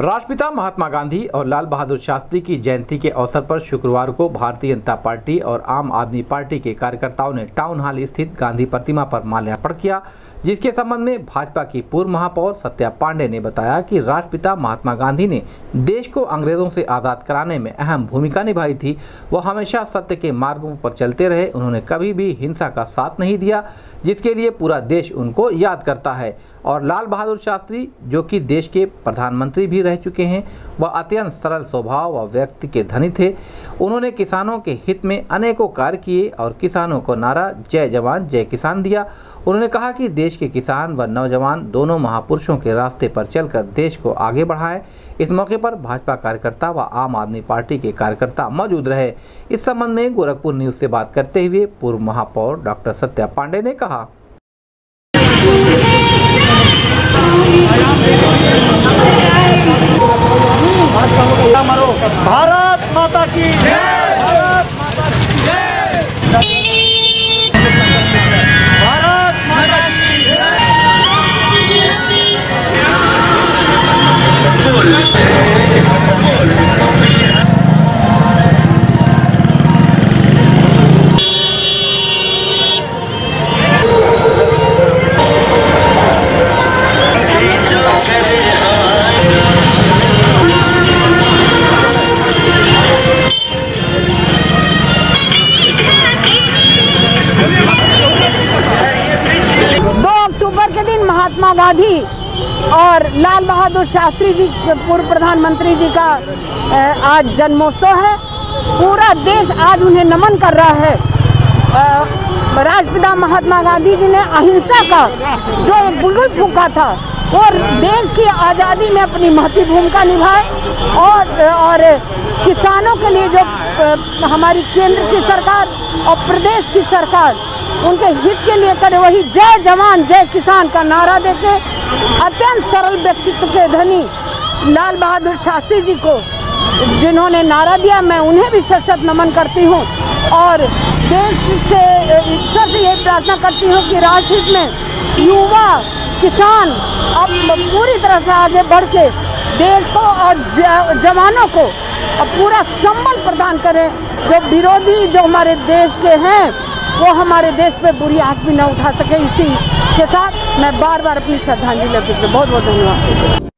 राष्ट्रपिता महात्मा गांधी और लाल बहादुर शास्त्री की जयंती के अवसर पर शुक्रवार को भारतीय जनता पार्टी और आम आदमी पार्टी के कार्यकर्ताओं ने टाउन हॉल स्थित गांधी प्रतिमा पर माल्यार्पण किया, जिसके संबंध में भाजपा की पूर्व महापौर सत्या पांडे ने बताया कि राष्ट्रपिता महात्मा गांधी ने देश को अंग्रेज़ों से आज़ाद कराने में अहम भूमिका निभाई थी। वह हमेशा सत्य के मार्गों पर चलते रहे, उन्होंने कभी भी हिंसा का साथ नहीं दिया, जिसके लिए पूरा देश उनको याद करता है। और लाल बहादुर शास्त्री, जो कि देश के प्रधानमंत्री भी रह चुके हैं। वह अत्यंत सरल स्वभाव व व्यक्ति के धनी थे। उन्होंने किसानों के हित में अनेकों कार्य किए और किसानों को नारा, जय जवान, जय किसान दिया। उन्होंने कहा कि देश के किसान व नौजवान दोनों महापुरुषों के रास्ते पर चलकर देश को आगे बढ़ाएँ। इस मौके पर भाजपा कार्यकर्ता व आम आदमी पार्टी के कार्यकर्ता मौजूद रहे। इस संबंध में गोरखपुर न्यूज़ से बात करते हुए पूर्व महापौर डॉक्टर सत्या पांडे ने कहा। Gracias. गांधी और लाल बहादुर शास्त्री जी, पूर्व प्रधानमंत्री जी का आज जन्मोत्सव है। पूरा देश आज उन्हें नमन कर रहा है। राष्ट्रपिता महात्मा गांधी जी ने अहिंसा का जो एक बुलबुल फूका था और देश की आज़ादी में अपनी महती भूमिका निभाए और और किसानों के लिए जो हमारी केंद्र की सरकार और प्रदेश की सरकार उनके हित के लिए करे। वही जय जवान, जय किसान का नारा देके अत्यंत सरल व्यक्तित्व के धनी लाल बहादुर शास्त्री जी को जिन्होंने नारा दिया, मैं उन्हें भी शत नमन करती हूँ। और देश से ईश्वर से ये प्रार्थना करती हूँ कि राष्ट्रहित में युवा किसान अब पूरी तरह से आगे बढ़ के देश को और जवानों को अब पूरा संबल प्रदान करें। जो विरोधी, जो हमारे देश के हैं वो हमारे देश पे बुरी आदमी न उठा सके इसी के साथ मैं बार बार अपनी श्रद्धांजलि अर्पित बहुत बहुत धन्यवाद।